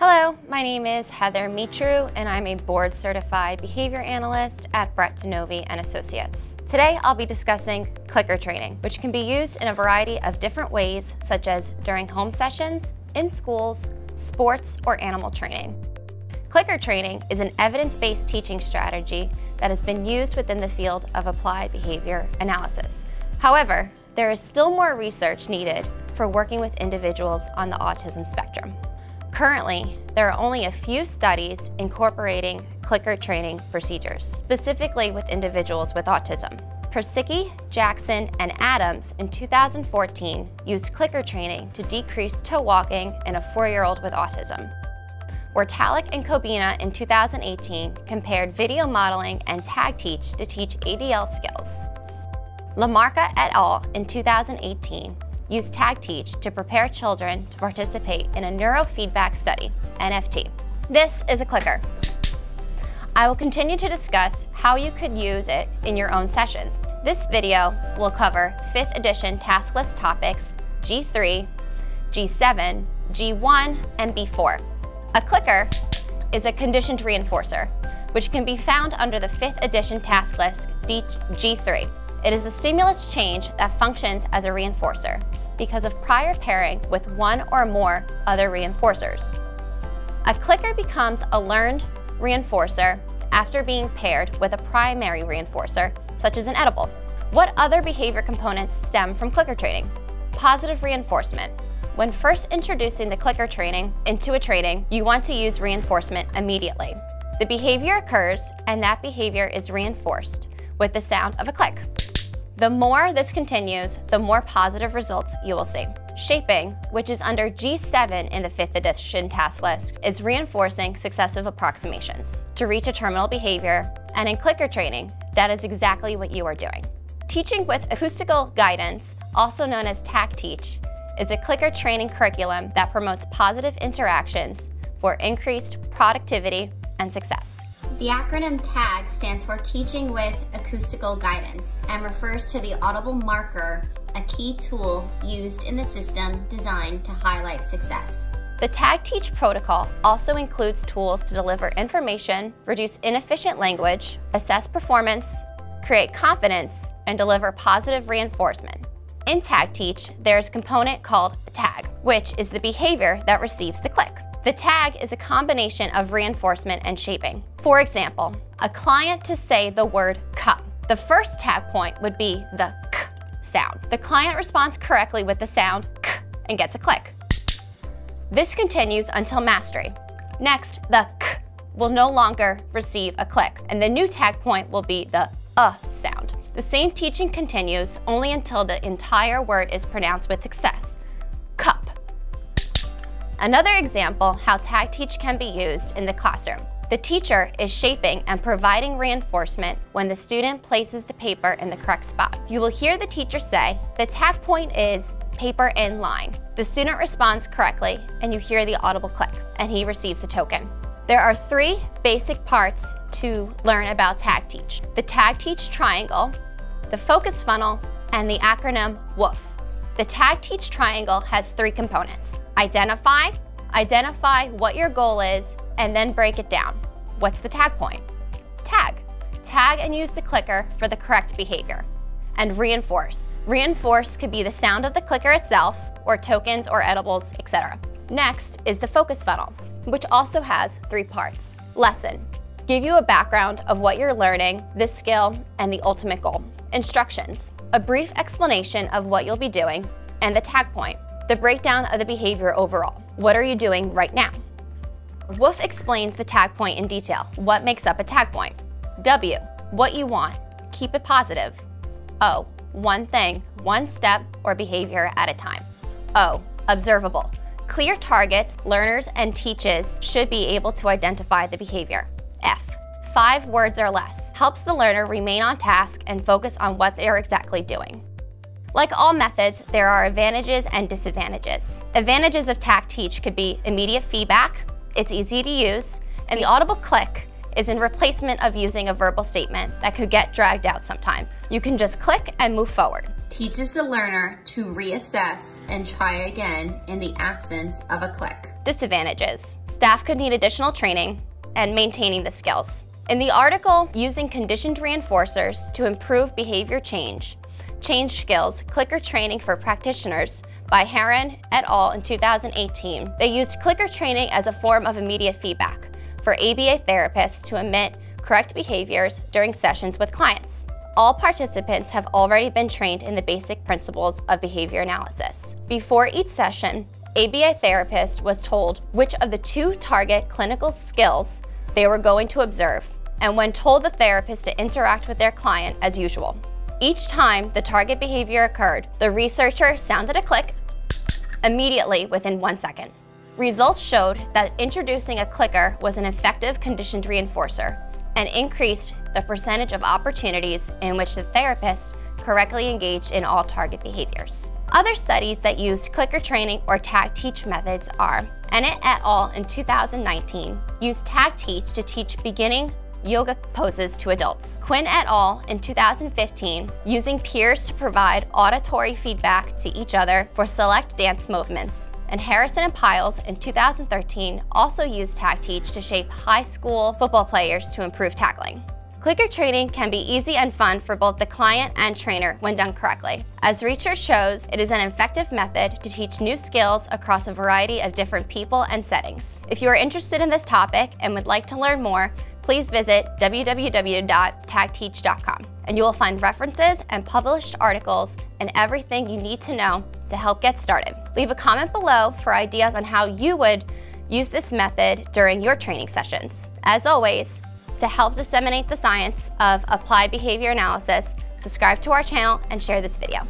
Hello, my name is Heather Mitrou and I'm a board certified behavior analyst at Brett DiNovi and Associates. Today I'll be discussing clicker training, which can be used in a variety of different ways such as during home sessions, in schools, sports, or animal training. Clicker training is an evidence-based teaching strategy that has been used within the field of applied behavior analysis. However, there is still more research needed for working with individuals on the autism spectrum. Currently, there are only a few studies incorporating clicker training procedures, specifically with individuals with autism. Persicke, Jackson, and Adams in 2014 used clicker training to decrease toe walking in a four-year-old with autism. Ortalik and Kobina in 2018 compared video modeling and tag teach to teach ADL skills. Lamarca et al. in 2018 use Tag Teach to prepare children to participate in a neurofeedback study, NFT. This is a clicker. I will continue to discuss how you could use it in your own sessions. This video will cover 5th edition task list topics G3, G7, G1, and B4. A clicker is a conditioned reinforcer, which can be found under the 5th edition task list G3. It is a stimulus change that functions as a reinforcer because of prior pairing with one or more other reinforcers. A clicker becomes a learned reinforcer after being paired with a primary reinforcer, such as an edible. What other behavior components stem from clicker training? Positive reinforcement. When first introducing the clicker training into a training, you want to use reinforcement immediately. The behavior occurs and that behavior is reinforced with the sound of a click. The more this continues, the more positive results you will see. Shaping, which is under G7 in the 5th edition task list, is reinforcing successive approximations to reach a terminal behavior, and in clicker training, that is exactly what you are doing. Teaching with acoustical guidance, also known as TAG Teach, is a clicker training curriculum that promotes positive interactions for increased productivity and success. The acronym TAG stands for Teaching with Acoustical Guidance and refers to the audible marker, a key tool used in the system designed to highlight success. The TAG Teach protocol also includes tools to deliver information, reduce inefficient language, assess performance, create confidence, and deliver positive reinforcement. In TAG Teach, there's a component called TAG, which is the behavior that receives the click. The tag is a combination of reinforcement and shaping. For example, a client to say the word cup. The first tag point would be the k sound. The client responds correctly with the sound k and gets a click. This continues until mastery. Next, the k will no longer receive a click, and the new tag point will be the uh sound. The same teaching continues only until the entire word is pronounced with success. Another example how Tag Teach can be used in the classroom. The teacher is shaping and providing reinforcement when the student places the paper in the correct spot. You will hear the teacher say, the tag point is paper in line. The student responds correctly and you hear the audible click and he receives a token. There are three basic parts to learn about Tag Teach. The Tag Teach triangle, the focus funnel, and the acronym WOOF. The Tag Teach triangle has three components. Identify, identify what your goal is, and then break it down. What's the tag point? Tag. Tag and use the clicker for the correct behavior. And reinforce. Reinforce could be the sound of the clicker itself, or tokens or edibles, etc. Next is the focus funnel, which also has three parts. Lesson. Give you a background of what you're learning, this skill, and the ultimate goal. Instructions. A brief explanation of what you'll be doing, and the tag point. The breakdown of the behavior overall. What are you doing right now? Woof explains the tag point in detail. What makes up a tag point? W, what you want. Keep it positive. O, one thing, one step or behavior at a time. O, observable. Clear targets, learners and teaches should be able to identify the behavior. F, five words or less. Helps the learner remain on task and focus on what they are exactly doing. Like all methods, there are advantages and disadvantages. Advantages of TAG Teach could be immediate feedback, it's easy to use, and the audible click is in replacement of using a verbal statement that could get dragged out sometimes. You can just click and move forward. Teaches the learner to reassess and try again in the absence of a click. Disadvantages. staff could need additional training, and maintaining the skills. In the article, Using Conditioned Reinforcers to Improve Behavior Change, Change Skills, Clicker Training for Practitioners by Heron et al. in 2018, they used clicker training as a form of immediate feedback for ABA therapists to emit correct behaviors during sessions with clients. All participants have already been trained in the basic principles of behavior analysis. Before each session, ABA therapist was told which of the two target clinical skills they were going to observe, and when told the therapist to interact with their client as usual. Each time the target behavior occurred, the researcher sounded a click immediately within one second. Results showed that introducing a clicker was an effective conditioned reinforcer and increased the percentage of opportunities in which the therapist correctly engaged in all target behaviors. Other studies that used clicker training or tag teach methods are Ennett et al. in 2019 used tag teach to teach beginning yoga poses to adults. Quinn et al. in 2015 using peers to provide auditory feedback to each other for select dance movements and Harrison and Pyles in 2013 also used Tag Teach to shape high school football players to improve tackling. Clicker training can be easy and fun for both the client and trainer when done correctly. As research shows, it is an effective method to teach new skills across a variety of different people and settings. If you are interested in this topic and would like to learn more, please visit www.tagteach.com and you will find references and published articles and everything you need to know to help get started. Leave a comment below for ideas on how you would use this method during your training sessions. As always, to help disseminate the science of applied behavior analysis, subscribe to our channel and share this video.